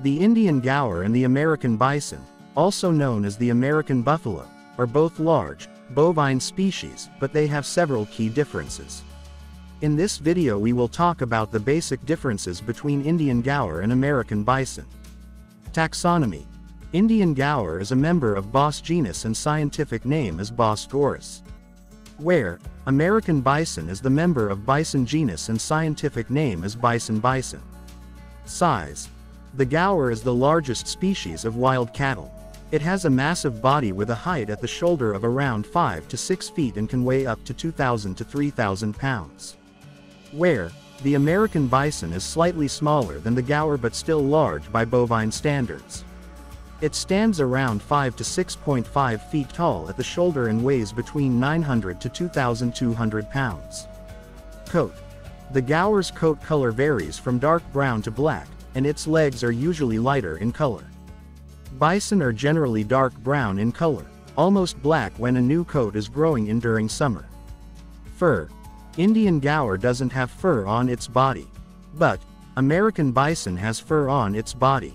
The Indian gaur and the American bison, also known as the American buffalo, are both large, bovine species, but they have several key differences. In this video we will talk about the basic differences between Indian gaur and American bison. Taxonomy. Indian gaur is a member of Bos genus and scientific name is Bos gaurus. Where, American bison is the member of Bison genus and scientific name is Bison bison. Size. The gaur is the largest species of wild cattle. It has a massive body with a height at the shoulder of around 5 to 6 feet and can weigh up to 2,000 to 3,000 pounds. Where, the American bison is slightly smaller than the gaur but still large by bovine standards. It stands around 5 to 6.5 feet tall at the shoulder and weighs between 900 to 2,200 pounds. Coat. The gaur's coat color varies from dark brown to black, and its legs are usually lighter in color. Bison are generally dark brown in color, almost black when a new coat is growing in during summer. Fur. Indian gaur doesn't have fur on its body. But, American bison has fur on its body.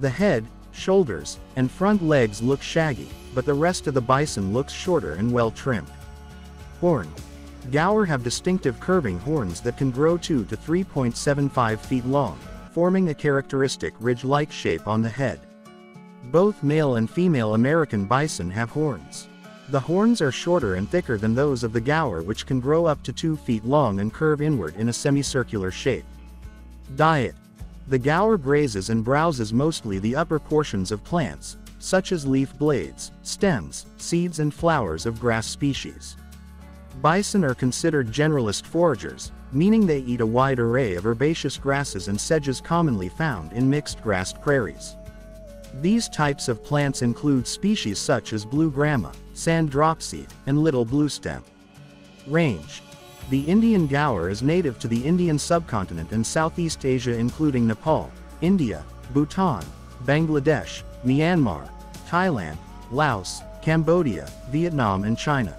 The head, shoulders, and front legs look shaggy, but the rest of the bison looks shorter and well trimmed. Horn. Gaur have distinctive curving horns that can grow 2 to 3.75 feet long, forming a characteristic ridge-like shape on the head. Both male and female American bison have horns. The horns are shorter and thicker than those of the gaur which can grow up to 2 feet long and curve inward in a semicircular shape. Diet. The gaur grazes and browses mostly the upper portions of plants, such as leaf blades, stems, seeds and flowers of grass species. Bison are considered generalist foragers, meaning they eat a wide array of herbaceous grasses and sedges commonly found in mixed grassed prairies. These types of plants include species such as blue grama, sand dropseed, and little bluestem. Range. The Indian gaur is native to the Indian subcontinent and Southeast Asia including Nepal, India, Bhutan, Bangladesh, Myanmar, Thailand, Laos, Cambodia, Vietnam and China.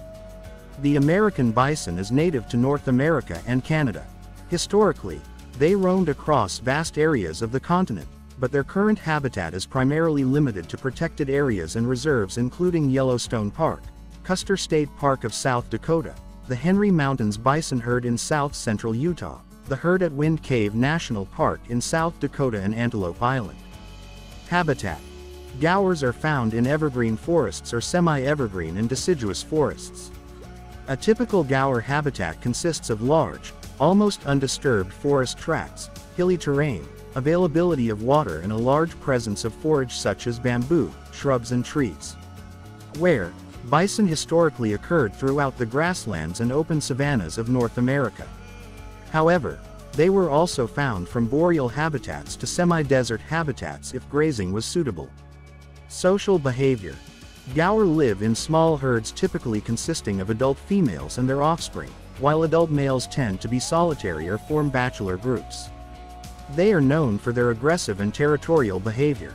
The American bison is native to North America and Canada. Historically, they roamed across vast areas of the continent, but their current habitat is primarily limited to protected areas and reserves including Yellowstone Park, Custer State Park of South Dakota, the Henry Mountains bison herd in south-central Utah, the herd at Wind Cave National Park in South Dakota and Antelope Island. Habitat. Gaurs are found in evergreen forests or semi-evergreen and deciduous forests. A typical gaur habitat consists of large, almost undisturbed forest tracts, hilly terrain, availability of water and a large presence of forage such as bamboo, shrubs and trees. Where, Bison historically occurred throughout the grasslands and open savannas of North America. However, they were also found from boreal habitats to semi-desert habitats if grazing was suitable. Social behavior. Gaur live in small herds typically consisting of adult females and their offspring, while adult males tend to be solitary or form bachelor groups. They are known for their aggressive and territorial behavior.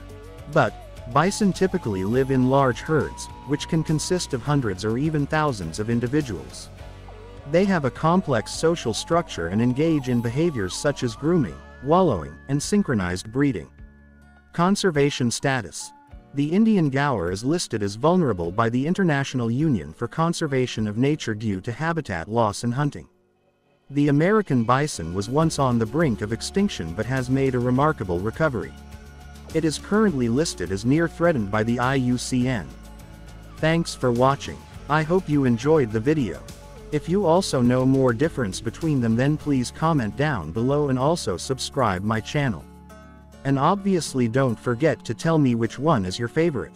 But, Bison typically live in large herds, which can consist of hundreds or even thousands of individuals. They have a complex social structure and engage in behaviors such as grooming, wallowing, and synchronized breeding. Conservation status. The Indian gaur is listed as vulnerable by the International Union for Conservation of Nature due to habitat loss and hunting. The American bison was once on the brink of extinction but has made a remarkable recovery. It is currently listed as near threatened by the IUCN. Thanks for watching. I hope you enjoyed the video. If you also know more difference between them then please comment down below and also subscribe my channel. And obviously don't forget to tell me which one is your favorite.